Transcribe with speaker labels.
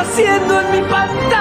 Speaker 1: Haciendo en mi pantalla.